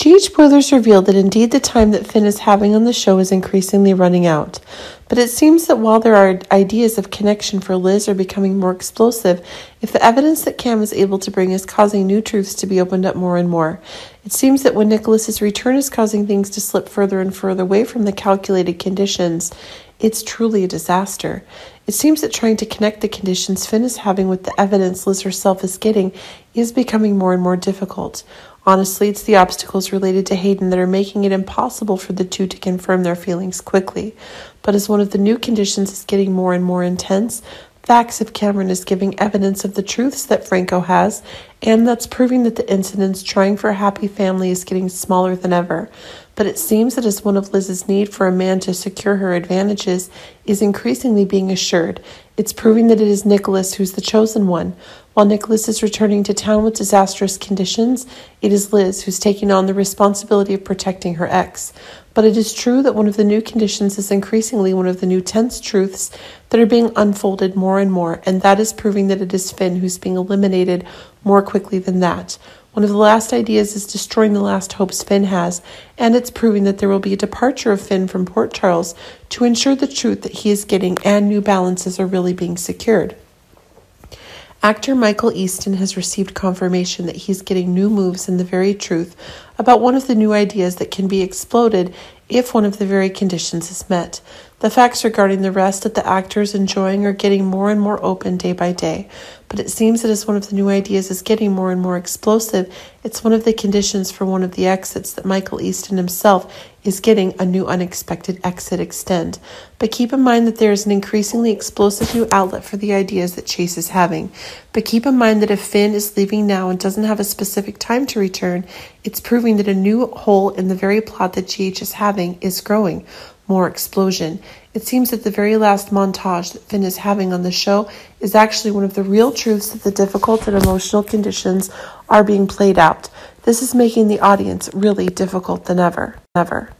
GH Spoilers revealed that indeed the time that Finn is having on the show is increasingly running out. But it seems that while there are ideas of connection for Liz are becoming more explosive, if the evidence that Cam is able to bring is causing new truths to be opened up more and more, it seems that when Nicholas's return is causing things to slip further and further away from the calculated conditions, it's truly a disaster. It seems that trying to connect the conditions Finn is having with the evidence Liz herself is getting is becoming more and more difficult. Honestly, it's the obstacles related to Hayden that are making it impossible for the two to confirm their feelings quickly. But as one of the new conditions is getting more and more intense, facts of Cameron is giving evidence of the truths that Franco has, and that's proving that the incidents trying for a happy family is getting smaller than ever. But it seems that as one of Liz's need for a man to secure her advantages is increasingly being assured, it's proving that it is Nicholas who's the chosen one. While Nicholas is returning to town with disastrous conditions, it is Liz who's taking on the responsibility of protecting her ex. But it is true that one of the new conditions is increasingly one of the new tense truths that are being unfolded more and more, and that is proving that it is Finn who's being eliminated more quickly than that. One of the last ideas is destroying the last hopes Finn has, and it's proving that there will be a departure of Finn from Port Charles to ensure the truth that he is getting and new balances are really being secured. Actor Michael Easton has received confirmation that he's getting new moves in the very truth about one of the new ideas that can be exploded if one of the very conditions is met. The facts regarding the rest that the actor is enjoying are getting more and more open day by day, but it seems that as one of the new ideas is getting more and more explosive, it's one of the conditions for one of the exits that Michael Easton himself is getting a new unexpected exit extend. But keep in mind that there is an increasingly explosive new outlet for the ideas that Chase is having. But keep in mind that if Finn is leaving now and doesn't have a specific time to return, it's proving that a new hole in the very plot that GH is having is growing more explosion. It seems that the very last montage that Finn is having on the show is actually one of the real truths that the difficult and emotional conditions are being played out. This is making the audience really difficult than ever. Ever.